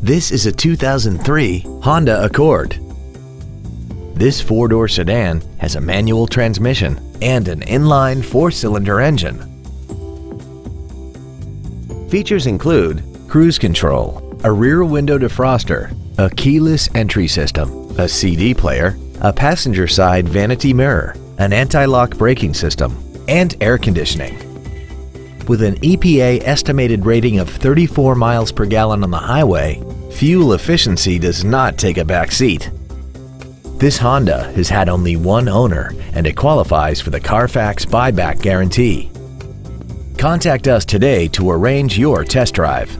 This is a 2003 Honda Accord. This four-door sedan has a manual transmission and an inline four-cylinder engine. Features include cruise control, a rear window defroster, a keyless entry system, a CD player, a passenger side vanity mirror, an anti-lock braking system, and air conditioning. With an EPA estimated rating of 34 miles per gallon on the highway, fuel efficiency does not take a back seat. This Honda has had only one owner and it qualifies for the Carfax buyback guarantee. Contact us today to arrange your test drive.